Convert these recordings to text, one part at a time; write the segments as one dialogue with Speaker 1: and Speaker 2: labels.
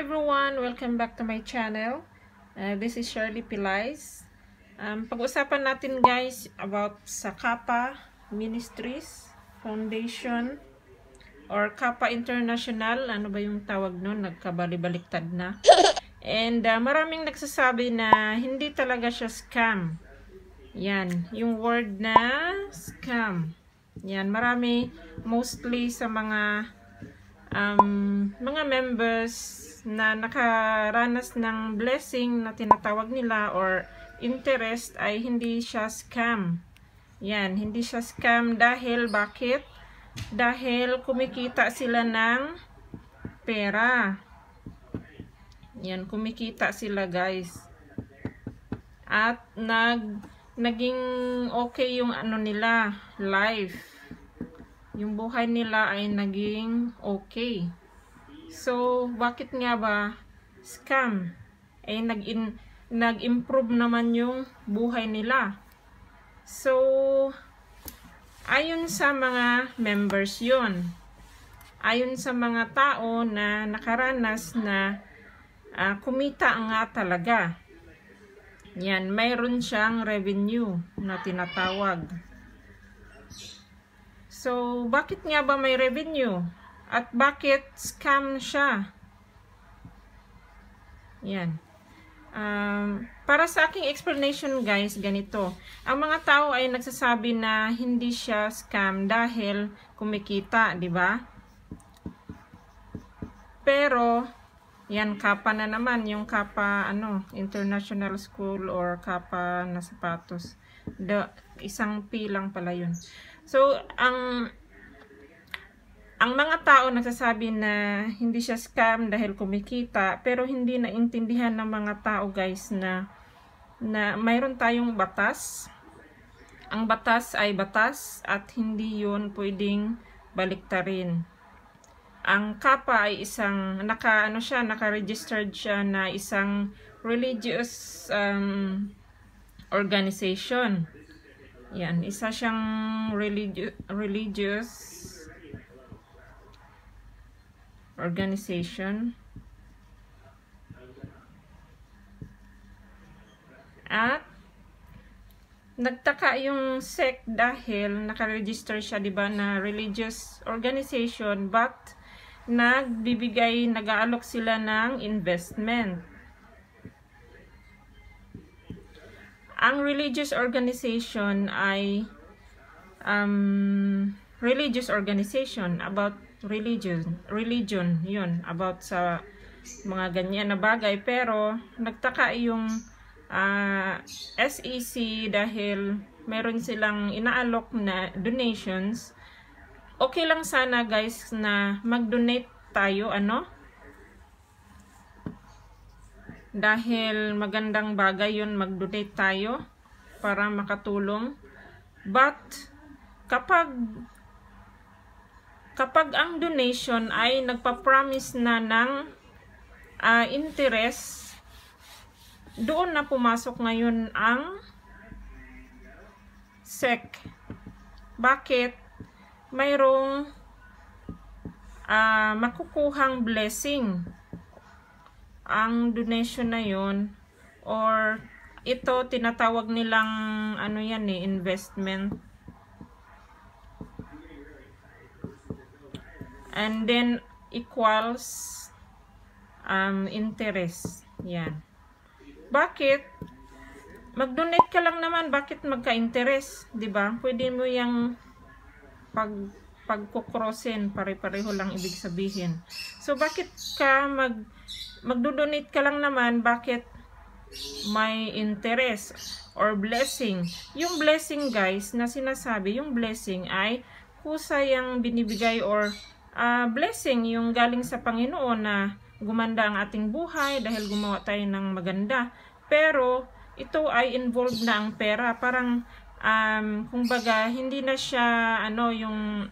Speaker 1: everyone! Welcome back to my channel. Uh, this is Shirley Pilais. Um, Pag-usapan natin guys about sa Kappa Ministries Foundation or Kappa International. Ano ba yung tawag nun? Nagkabali-baliktad na. And uh, maraming nagsasabi na hindi talaga siya scam. Yan. Yung word na scam. Yan. Marami mostly sa mga um, mga members na nakaranas ng blessing na tinatawag nila or interest ay hindi siya scam. Yan, hindi siya scam dahil bakit? Dahil kumikita sila ng pera. Yan, kumikita sila guys. At nag naging okay yung ano nila, life yung buhay nila ay naging okay. So, bakit nga ba scam? Eh, nag-improve naman yung buhay nila. So, ayon sa mga members yon ayon sa mga tao na nakaranas na uh, kumita nga talaga. Yan, mayroon siyang revenue na tinatawag. So, bakit nga ba may revenue? At bakit scam siya? Yan. Um, para sa aking explanation guys, ganito. Ang mga tao ay nagsasabi na hindi siya scam dahil kumikita, di ba? Pero, yan, kapa na naman. Yung kapa, ano, international school or kapa na sapatos. The, isang P lang pala yun. So, ang ang mga tao nagsasabi na hindi siya scam dahil kumikita, pero hindi naintindihan ng mga tao guys na na mayroon tayong batas. Ang batas ay batas at hindi 'yun pwedeng baliktarin. Ang kapa ay isang naka ano siya, naka-registered siya na isang religious um, organization. Yan, isa siyang religi religious organization. At nagtaka yung sect dahil naka-register siya 'di ba na religious organization but nagbibigay nag-aalok sila ng investment. ang religious organization ay um, religious organization about religion religion yun about sa mga ganyan na bagay. Pero nagtaka yung uh, ah, SEC dahil meron silang inaalok na donations. Okay lang sana guys na mag-donate tayo ano? Dahil magandang bagay yun mag-donate tayo para makatulong. But, kapag kapag ang donation ay nagpa-promise na ng uh, interest, doon na pumasok ngayon ang SEC. Bakit? Mayroong uh, makukuhang blessing ang donation na yon or ito tinatawag nilang ano yan eh investment and then equals um, interest. Yan. Bakit? Mag-donate ka lang naman. Bakit magka-interest? Ba? Pwede mo yang pag pagkukrossin pare-pareho lang ibig sabihin. So bakit ka mag magdo-donate ka lang naman, bakit may interest or blessing? Yung blessing guys, na sinasabi, yung blessing ay kusayang binibigay or uh, blessing yung galing sa Panginoon na gumanda ang ating buhay dahil gumawa tayo ng maganda. Pero ito ay involved na ang pera. Parang um, kumbaga hindi na siya ano yung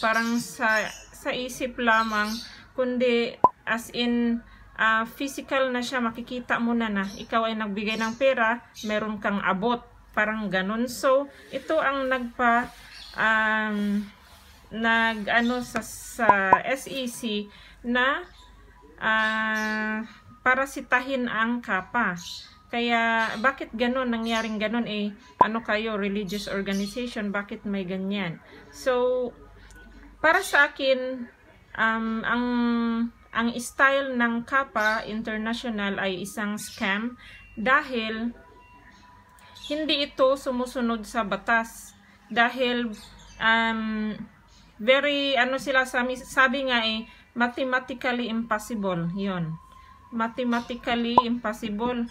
Speaker 1: parang sa sa isip lamang kundi as in uh, physical na siya, makikita mo na na ikaw ay nagbigay ng pera, meron kang abot, parang ganun. So, ito ang nagpa um, nag ano sa, sa SEC na uh, para sitahin ang kapa. Kaya bakit ganun nangyaring ganun eh ano kayo religious organization bakit may ganyan. So para sa akin um, ang ang style ng Kappa International ay isang scam dahil hindi ito sumusunod sa batas dahil um, very ano sila sabi, sabi nga eh mathematically impossible yon mathematically impossible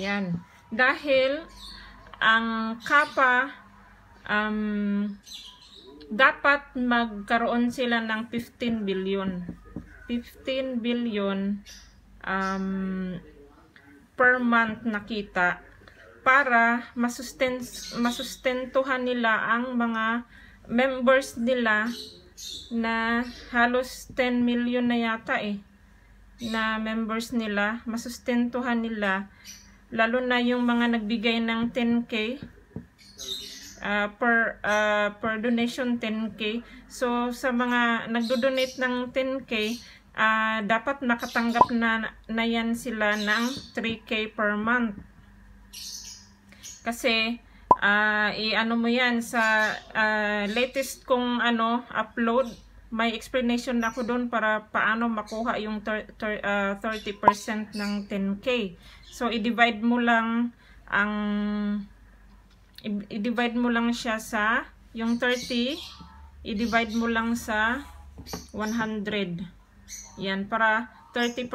Speaker 1: Yan. Dahil ang kapa um, dapat magkaroon sila ng 15 billion. 15 billion um, per month na kita para masusten masustentuhan nila ang mga members nila na halos 10 million na yata eh na members nila. Masustentuhan nila lalo na yung mga nagbigay ng 10k uh, per uh, per donation 10k so sa mga nagdo-donate ng 10k uh, dapat nakatanggap na na yan sila ng 3k per month. Kasi uh, i-ano mo yan sa uh, latest kong ano upload may explanation na ako doon para paano makuha yung uh, 30% ng 10k So, i-divide mo lang ang i-divide mo lang siya sa yung 30 i-divide mo lang sa 100 yan para 30%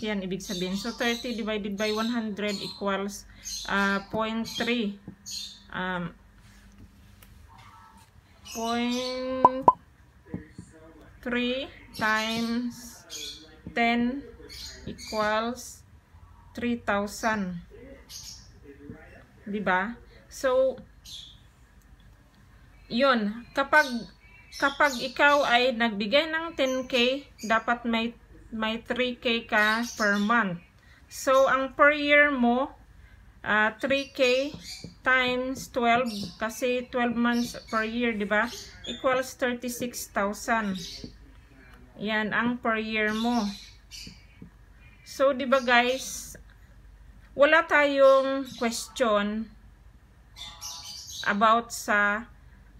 Speaker 1: yan ibig sabihin so 30 divided by 100 equals uh, 0.3 um, 0.3 times 10 equals 3,000. 'Di ba? So yun, kapag kapag ikaw ay nagbigay ng 10k, dapat may may 3k ka per month. So ang per year mo uh, 3k times 12 kasi 12 months per year, 'di ba? Equals 36,000. Yan ang per year mo. So, 'di ba guys, wala tayong question about sa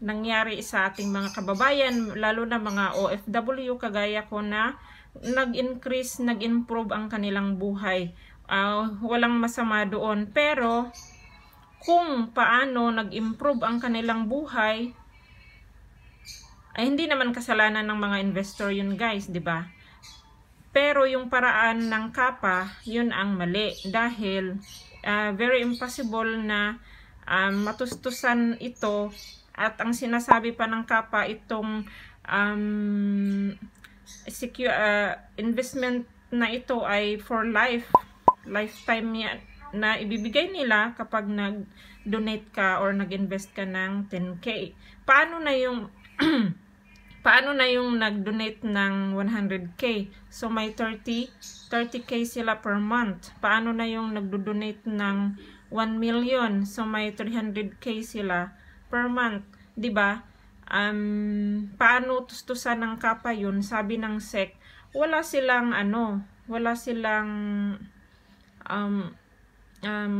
Speaker 1: nangyari sa ating mga kababayan, lalo na mga OFW kagaya ko na nag-increase, nag-improve ang kanilang buhay. Uh, walang masama doon. Pero, kung paano nag-improve ang kanilang buhay, ay hindi naman kasalanan ng mga investor yun guys, di ba? Pero yung paraan ng kapa, yun ang mali. Dahil uh, very impossible na um, matustusan ito at ang sinasabi pa ng kapa itong um, secure, uh, investment na ito ay for life. Lifetime yan na ibibigay nila kapag nag-donate ka or nag-invest ka ng 10K. Paano na yung paano na yung nag-donate ng 100k? So may 30 30k sila per month. Paano na yung nagdo-donate ng 1 million? So may 300k sila per month, 'di ba? Um, paano tustusan ng kapa yun? Sabi ng SEC, wala silang ano, wala silang um, um,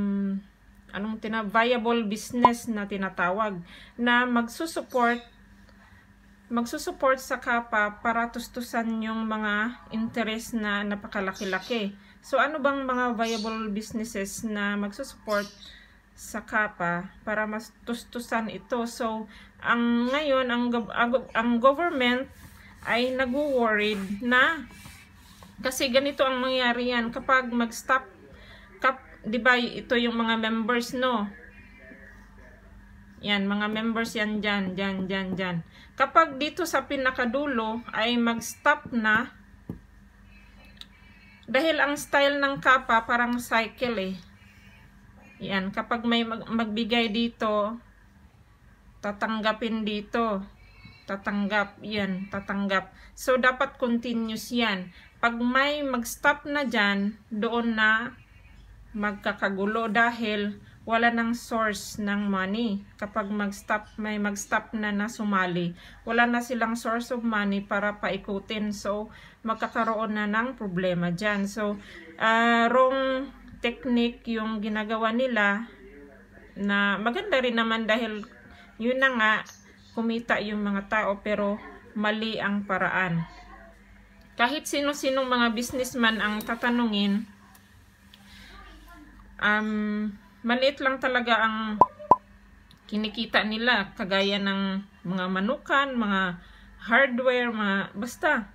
Speaker 1: anong tina viable business na tinatawag na magsusupport magsusupport sa kapa para tustusan yung mga interest na napakalaki-laki. So ano bang mga viable businesses na magsusupport sa kapa para mas tustusan ito? So ang ngayon ang ang, ang government ay nagwo-worried na kasi ganito ang mangyari yan kapag mag-stop kap, 'di ba ito yung mga members no yan, mga members yan dyan, dyan, dyan, dyan. Kapag dito sa pinakadulo ay mag-stop na, dahil ang style ng kapa parang cycle eh. Yan, kapag may mag magbigay dito, tatanggapin dito. Tatanggap, yan, tatanggap. So, dapat continuous yan. Pag may mag-stop na dyan, doon na magkakagulo dahil wala nang source ng money. Kapag mag-stop, may mag-stop na na sumali, wala na silang source of money para paikutin. So, magkakaroon na ng problema dyan. So, uh, wrong technique yung ginagawa nila na maganda rin naman dahil yun na nga, kumita yung mga tao pero mali ang paraan. Kahit sino-sinong mga businessman ang tatanungin, um, maliit lang talaga ang kinikita nila kagaya ng mga manukan, mga hardware, mga basta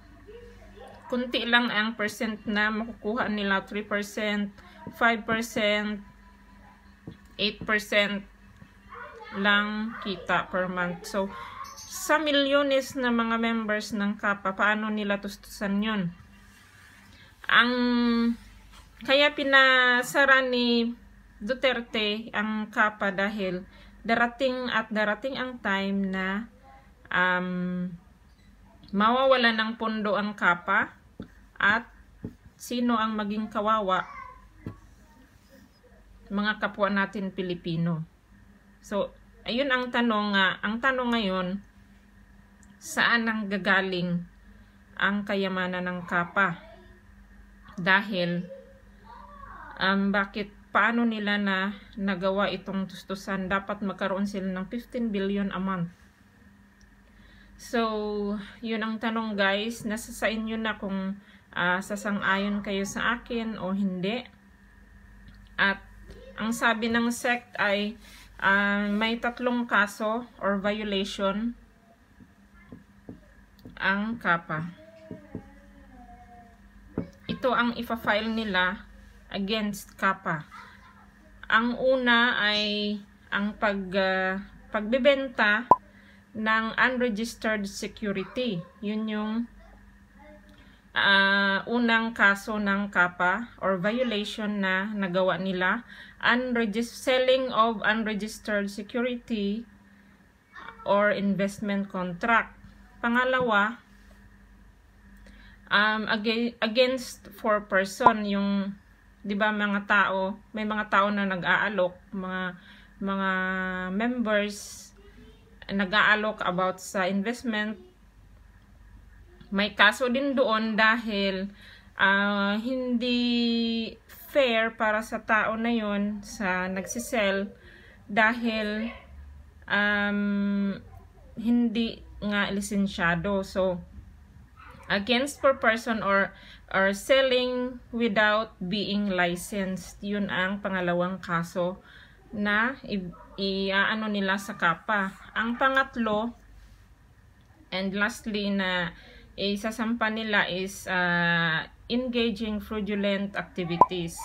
Speaker 1: kunti lang ang percent na makukuha nila 3%, 5%, 8% lang kita per month. So, sa milyones na mga members ng KAPA, paano nila tustusan yun? Ang kaya pinasara ni Duterte ang kapa dahil darating at darating ang time na um, mawawala ng pondo ang kapa at sino ang maging kawawa mga kapwa natin Pilipino. So, ayun ang tanong nga, ang tanong ngayon, saan ang gagaling ang kayamanan ng kapa? Dahil um, bakit paano nila na nagawa itong tustusan, dapat magkaroon sila ng 15 billion a month. So, yun ang tanong guys, nasa sa inyo na kung uh, sasang-ayon kayo sa akin o hindi. At ang sabi ng sect ay uh, may tatlong kaso or violation ang kapa. Ito ang ifa-file nila against kapa. Ang una ay ang pag uh, pagbebenta ng unregistered security. Yun yung uh, unang kaso ng KAPA or violation na nagawa nila. Unregis selling of unregistered security or investment contract. Pangalawa, um, against for person yung 'di ba mga tao, may mga tao na nag-aalok, mga mga members nag-aalok about sa investment. May kaso din doon dahil uh, hindi fair para sa tao na yon sa nagsisell dahil um, hindi nga lisensyado. So, against per person or or selling without being licensed. Yun ang pangalawang kaso na i-ano nila sa kapa. Ang pangatlo and lastly na isasampa nila is uh, engaging fraudulent activities.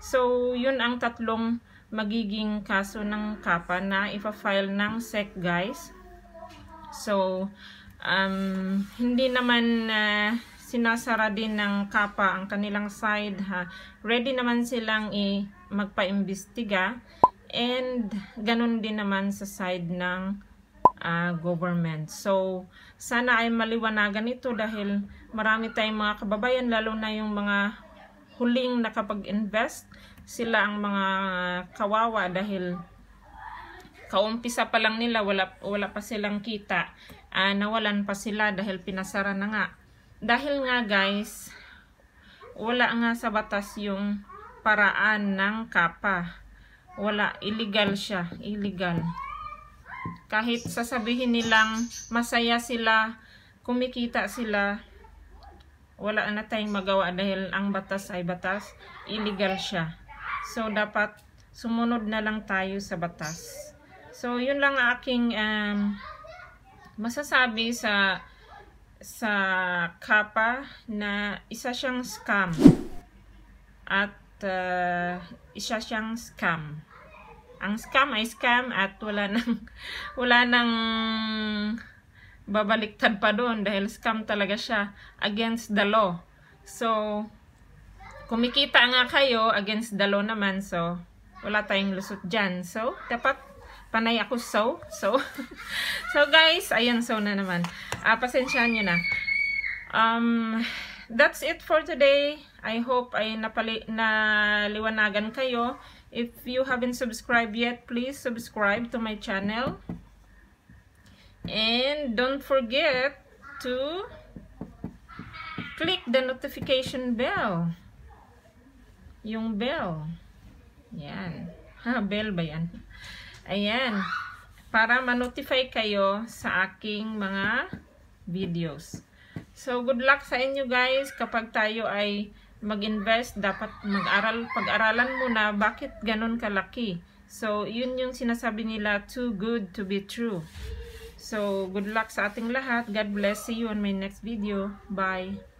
Speaker 1: So, yun ang tatlong magiging kaso ng kapa na ipa-file ng SEC guys. So, um, hindi naman uh, sinasara din ng kapa ang kanilang side ha. Ready naman silang i magpa-imbestiga and ganun din naman sa side ng uh, government. So, sana ay maliwanagan ito dahil marami tayong mga kababayan lalo na yung mga huling nakapag-invest sila ang mga kawawa dahil kaumpisa pa lang nila wala, wala pa silang kita uh, nawalan pa sila dahil pinasara na nga dahil nga guys, wala nga sa batas yung paraan ng kapa. Wala, illegal siya, illegal. Kahit sasabihin nilang masaya sila, kumikita sila, wala na tayong magawa dahil ang batas ay batas, illegal siya. So, dapat sumunod na lang tayo sa batas. So, yun lang aking um, masasabi sa sa kapa na isa siyang scam at uh, isa siyang scam. Ang scam ay scam at wala nang wala nang babaliktad pa doon dahil scam talaga siya against the law. So, kumikita nga kayo against the law naman so wala tayong lusot dyan. So, dapat panay ako so. So, so guys, ayan so na naman. Uh, pasensyahan nyo na. Um, that's it for today. I hope ay napali, naliwanagan kayo. If you haven't subscribed yet, please subscribe to my channel. And don't forget to click the notification bell. Yung bell. Yan. Ha, bell ba yan? Ayan. Para ma-notify kayo sa aking mga videos. So, good luck sa inyo guys. Kapag tayo ay mag-invest, dapat mag-aral, pag-aralan muna bakit ganun kalaki. So, yun yung sinasabi nila, too good to be true. So, good luck sa ating lahat. God bless. See you on my next video. Bye.